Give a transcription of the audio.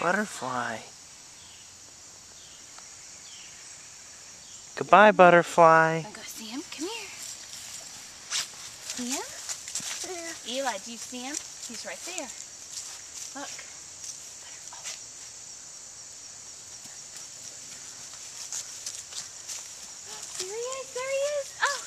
Butterfly. Goodbye, butterfly. I'll go see him. Come here. See him? Eli, do you see him? He's right there. Look. There he is. There he is. Oh.